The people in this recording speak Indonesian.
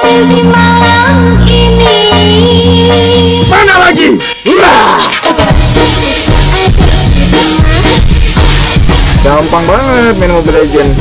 hadir di malam ini Mana lagi? Iya. Gampang banget main Mobile Legends.